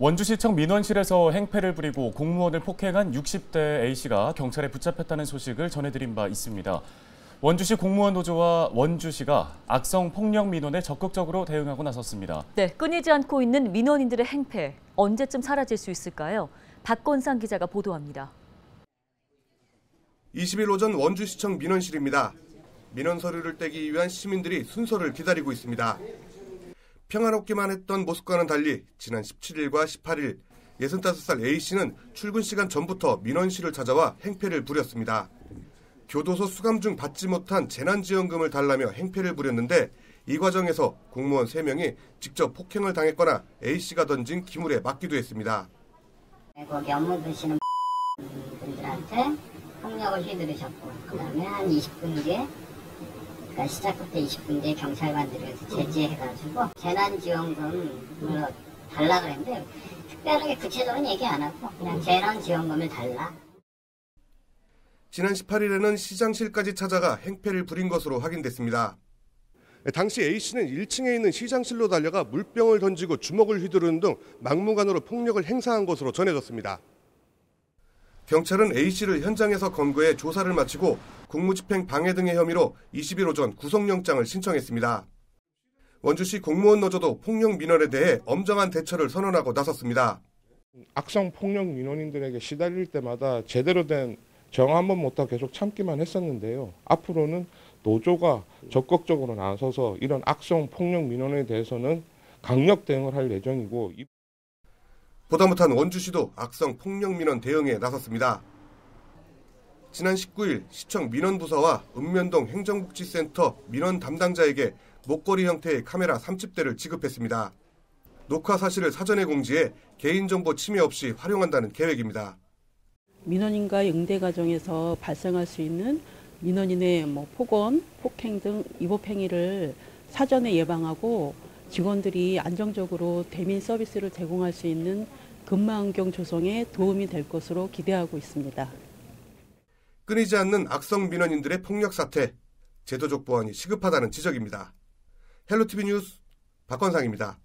원주시청 민원실에서 행패를 부리고 공무원을 폭행한 60대 A씨가 경찰에 붙잡혔다는 소식을 전해드린 바 있습니다. 원주시 공무원 노조와 원주시가 악성 폭력 민원에 적극적으로 대응하고 나섰습니다. 네, 끊이지 않고 있는 민원인들의 행패 언제쯤 사라질 수 있을까요? 박건상 기자가 보도합니다. 20일 오전 원주시청 민원실입니다. 민원 서류를 떼기 위한 시민들이 순서를 기다리고 있습니다. 평화롭기만 했던 모습과는 달리 지난 17일과 18일 65살 A씨는 출근 시간 전부터 민원실을 찾아와 행패를 부렸습니다. 교도소 수감 중 받지 못한 재난지원금을 달라며 행패를 부렸는데 이 과정에서 공무원 3명이 직접 폭행을 당했거나 A씨가 던진 기물에 맞기도 했습니다. 거기 업무 드시는 분들한테 폭력을 휘두르셨고 그 다음에 한 20분 뒤에 그러니까 시작부터 20분 뒤에 경찰관들이 제지해가지고 재난지원금을 달라 그랬는데 특별하게 구체적으로 얘기 안 하고 그냥 재난지원금을 달라. 지난 18일에는 시장실까지 찾아가 행패를 부린 것으로 확인됐습니다. 당시 A씨는 1층에 있는 시장실로 달려가 물병을 던지고 주먹을 휘두르는 등 막무가내로 폭력을 행사한 것으로 전해졌습니다. 경찰은 A씨를 현장에서 검거해 조사를 마치고 공무집행 방해 등의 혐의로 20일 오전 구속영장을 신청했습니다. 원주시 공무원 노조도 폭력 민원에 대해 엄정한 대처를 선언하고 나섰습니다. 악성 폭력 민원인들에게 시달릴 때마다 제대로 된 정화 한번 못하고 계속 참기만 했었는데요. 앞으로는 노조가 적극적으로 나서서 이런 악성 폭력 민원에 대해서는 강력 대응을 할 예정이고 보다 못한 원주시도 악성 폭력 민원 대응에 나섰습니다. 지난 19일 시청 민원부서와 읍면동 행정복지센터 민원 담당자에게 목걸이 형태의 카메라 30대를 지급했습니다. 녹화 사실을 사전에 공지해 개인정보 침해 없이 활용한다는 계획입니다. 민원인과 응대 과정에서 발생할 수 있는 민원인의 뭐 폭언, 폭행 등 위법 행위를 사전에 예방하고 직원들이 안정적으로 대민 서비스를 제공할 수 있는 근무 환경 조성에 도움이 될 것으로 기대하고 있습니다. 끊이지 않는 악성 민원인들의 폭력 사태, 제도적 보완이 시급하다는 지적입니다. 헬로티비 뉴스 박건상입니다.